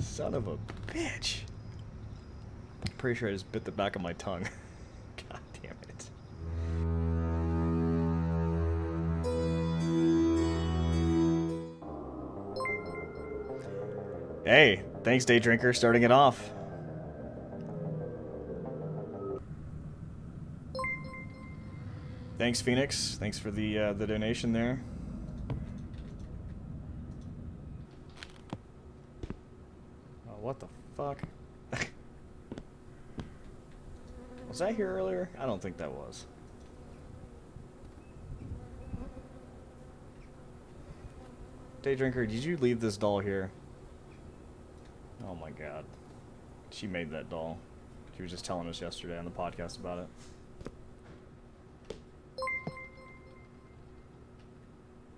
Son of a bitch. I'm Pretty sure I just bit the back of my tongue. God damn it. Hey, thanks, Day Drinker, starting it off. Thanks, Phoenix. Thanks for the uh, the donation there. Oh, what the fuck? was I here earlier? I don't think that was. Day Drinker, did you leave this doll here? Oh my god. She made that doll. She was just telling us yesterday on the podcast about it.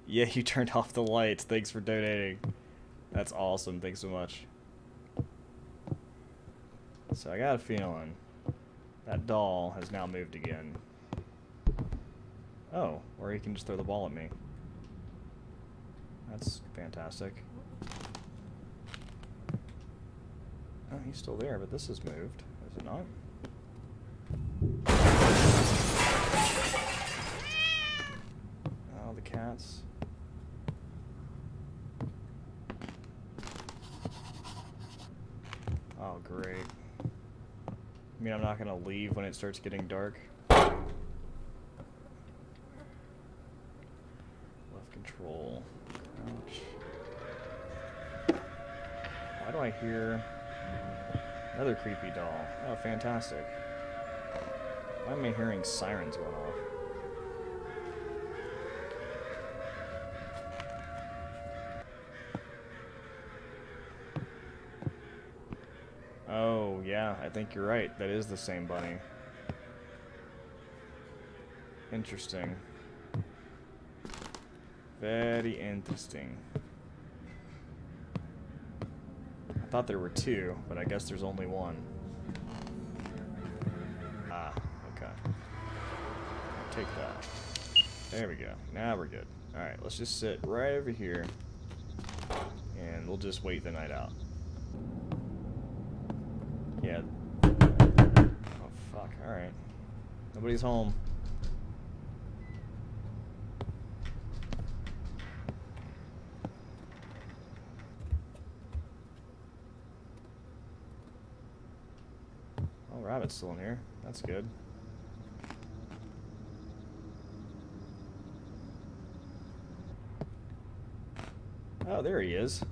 Yeah, you turned off the lights. Thanks for donating. That's awesome. Thanks so much. So I got a feeling that doll has now moved again. Oh, or he can just throw the ball at me. That's fantastic. Oh, he's still there, but this has moved. Is it not? Oh, the cats. Oh, great. Mean, I'm not gonna leave when it starts getting dark. Left control. Crouch. Why do I hear another creepy doll? Oh, fantastic. Why am I hearing sirens going off? Oh, yeah, I think you're right. That is the same bunny. Interesting. Very interesting. I thought there were two, but I guess there's only one. Ah, okay. Take that. There we go. Now we're good. Alright, let's just sit right over here. And we'll just wait the night out. Yeah. Oh, fuck. Alright. Nobody's home. Oh, Rabbit's still in here. That's good. Oh, there he is.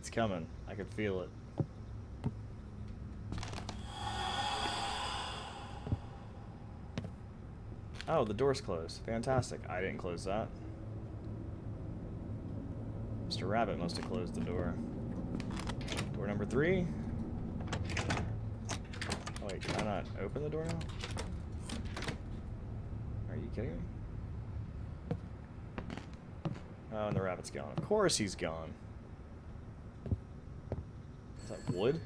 It's coming. I can feel it. Oh, the door's closed. Fantastic. I didn't close that. Mr. Rabbit must have closed the door. Door number three. Oh, wait, can I not open the door now? Are you kidding me? Oh, and the rabbit's gone. Of course he's gone. That wood?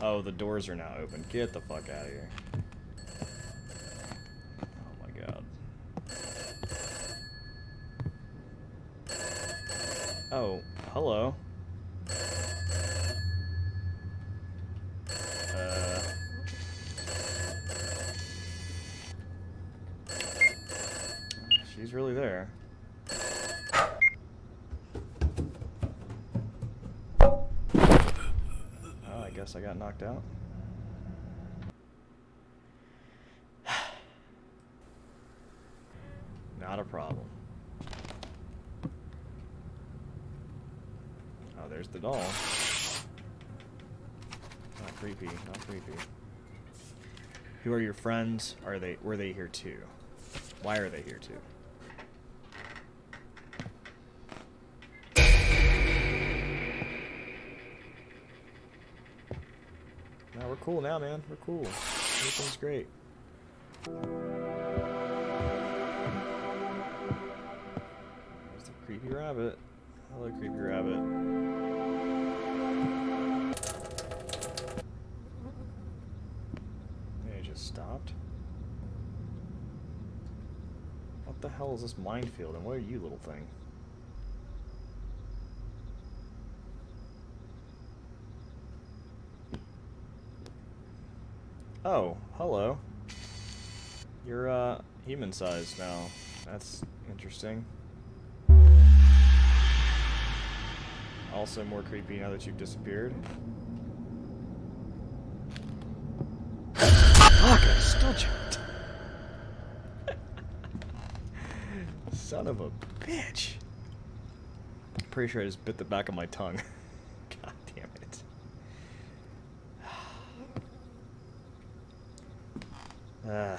Oh, the doors are now open. Get the fuck out of here. Oh my god. Oh, hello. Uh. She's really there. Oh, I guess I got knocked out. Not a problem. Oh, there's the doll. Not creepy, not creepy. Who are your friends? Are they were they here too? Why are they here too? we're cool now, man. We're cool. Everything's great. There's the creepy rabbit. Hello, creepy rabbit. It just stopped. What the hell is this minefield, and what are you, little thing? Oh, hello. You're, uh, human-sized now. That's interesting. Also more creepy now that you've disappeared. Fuck, I still jumped. Son of a bitch. Pretty sure I just bit the back of my tongue. Uh.